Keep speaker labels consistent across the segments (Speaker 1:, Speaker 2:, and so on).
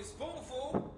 Speaker 1: a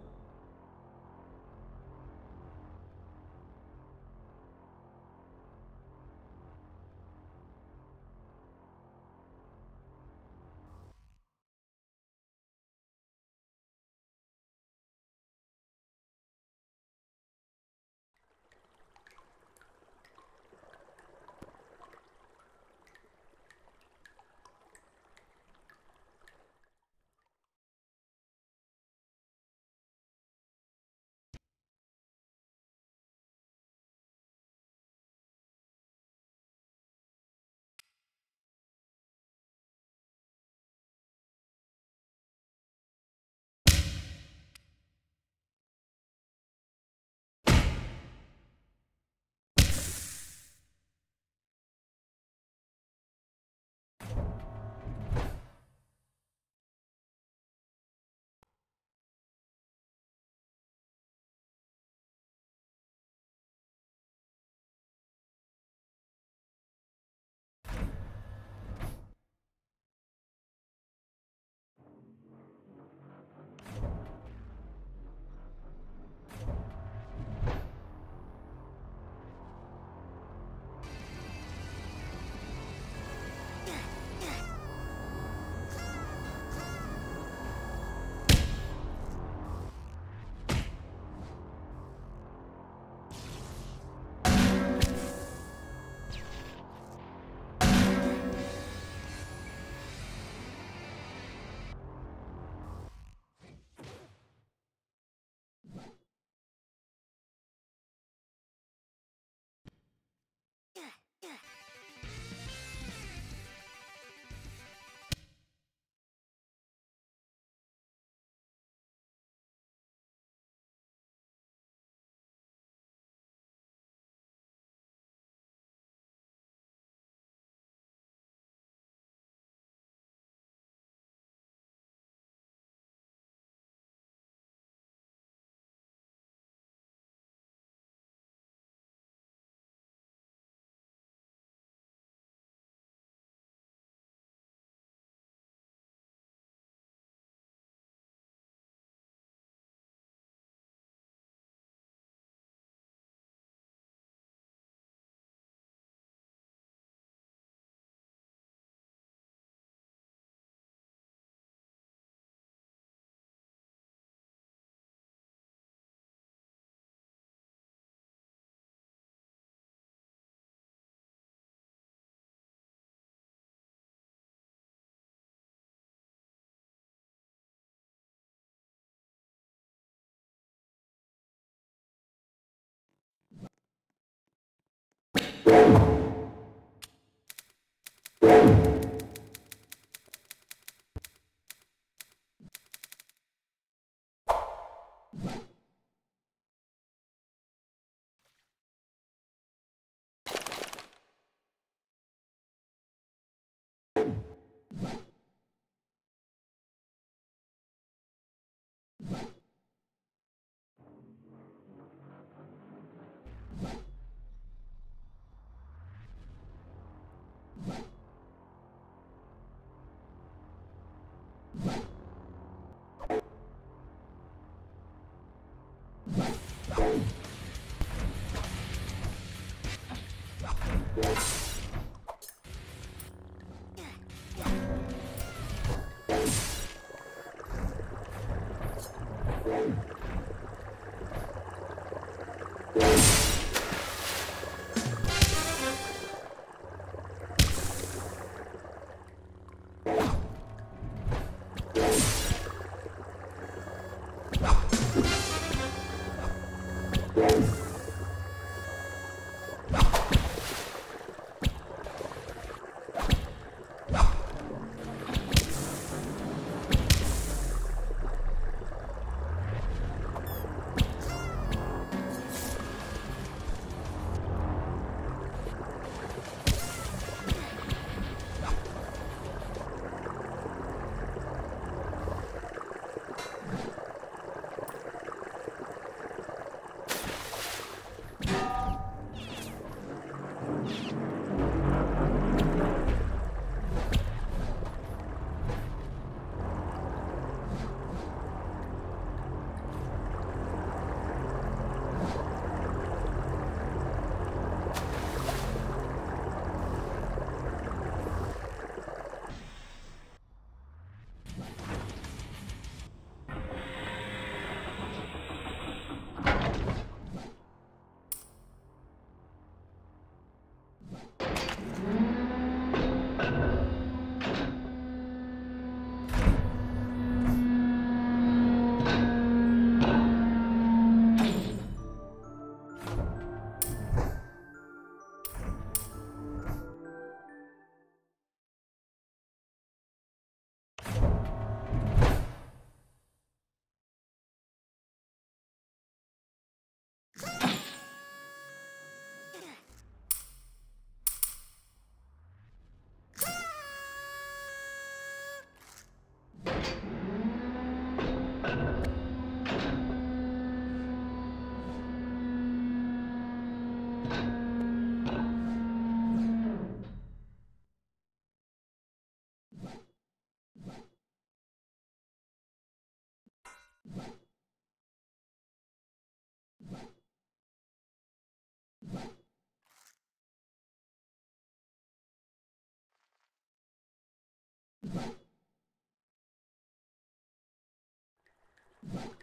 Speaker 1: Spoonful.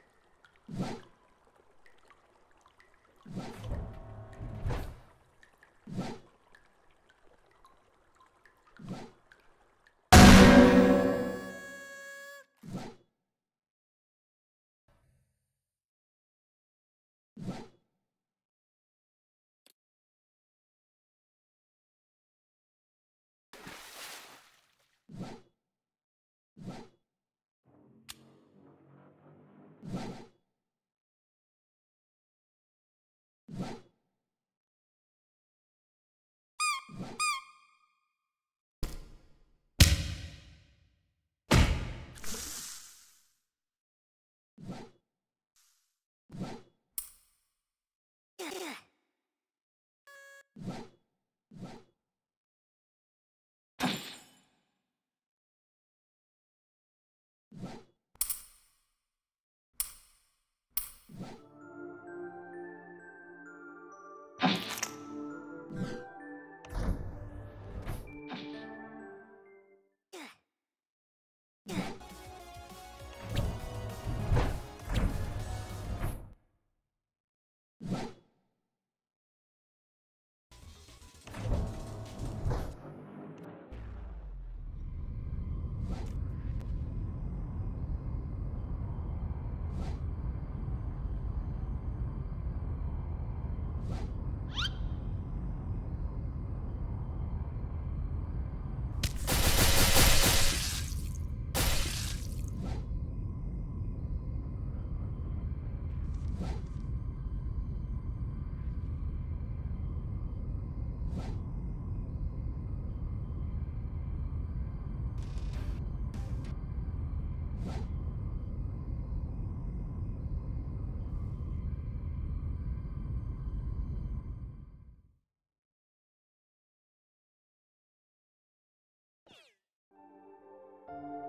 Speaker 1: You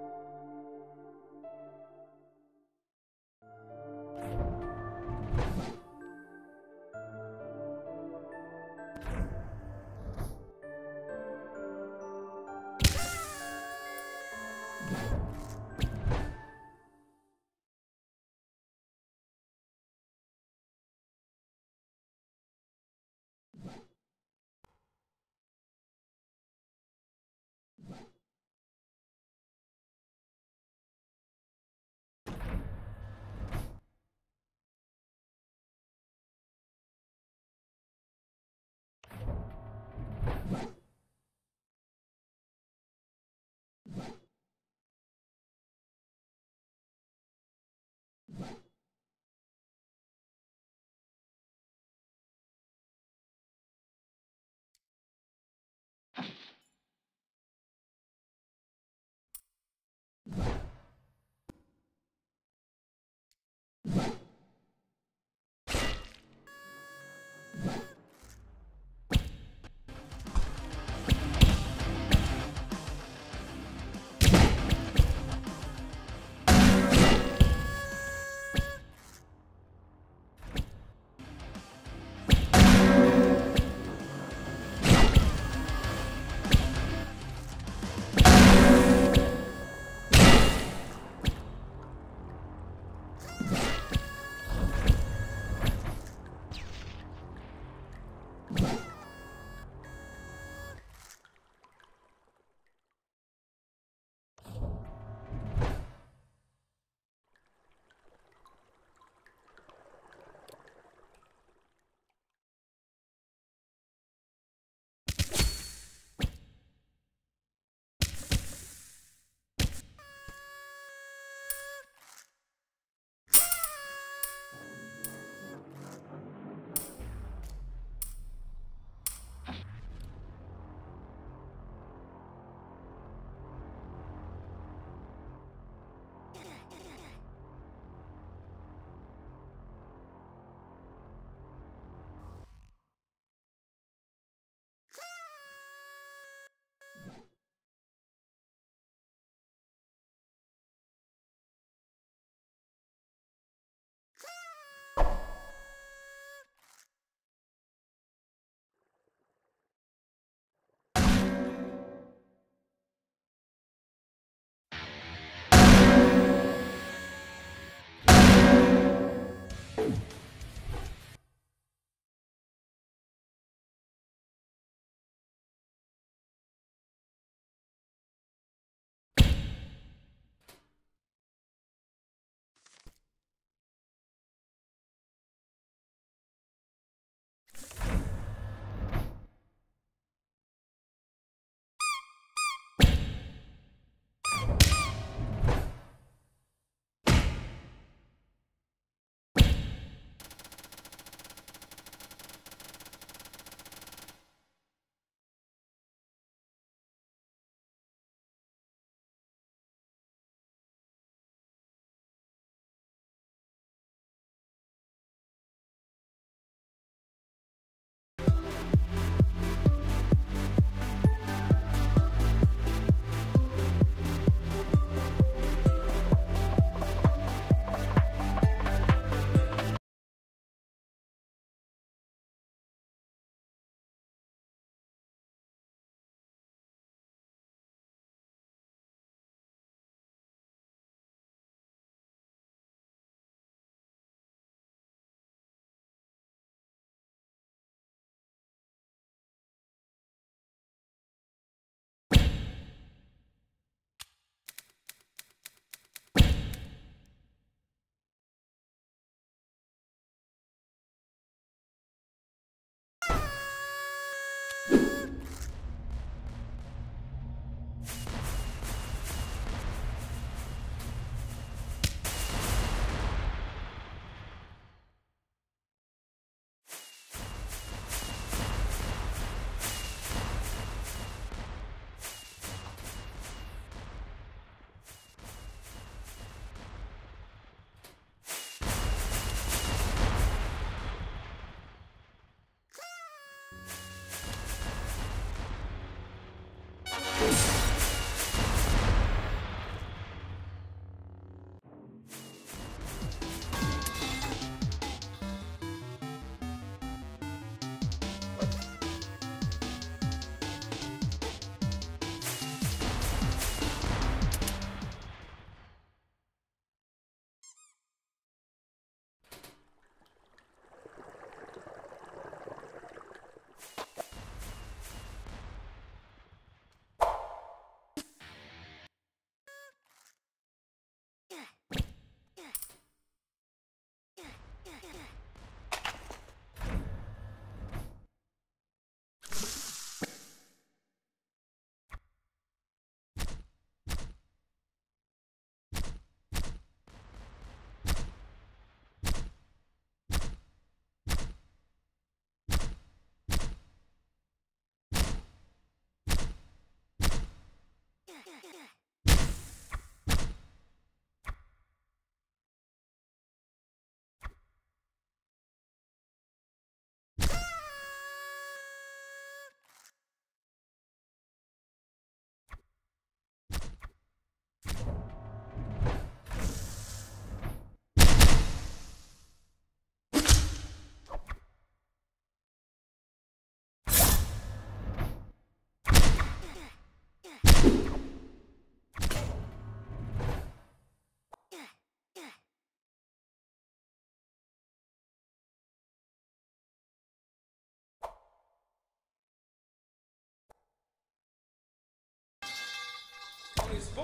Speaker 1: あ!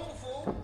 Speaker 1: Spoonful.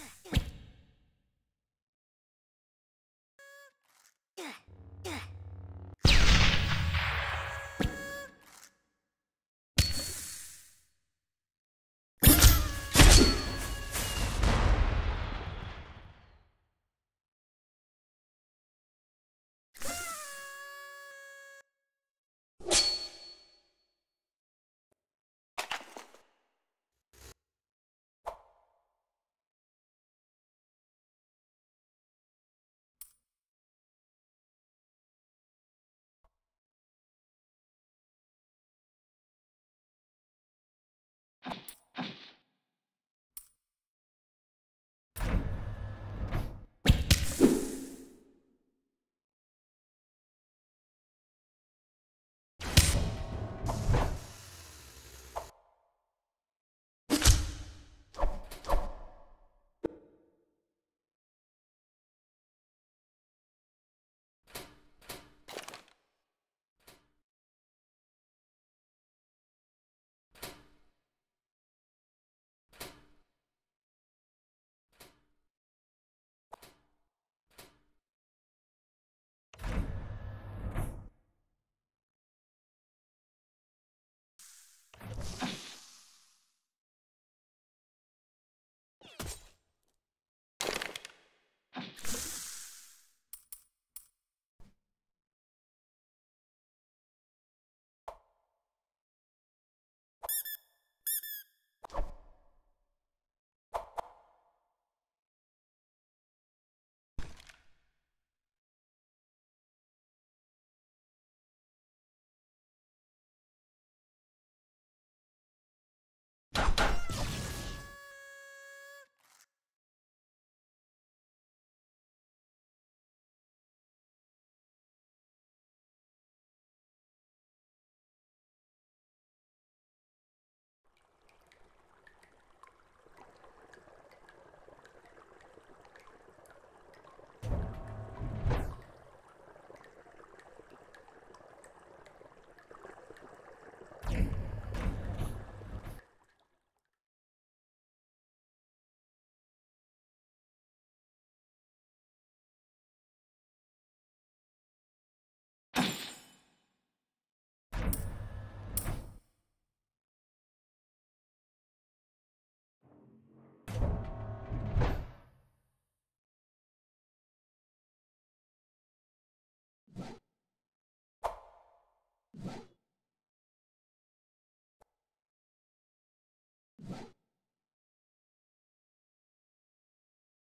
Speaker 2: Yeah.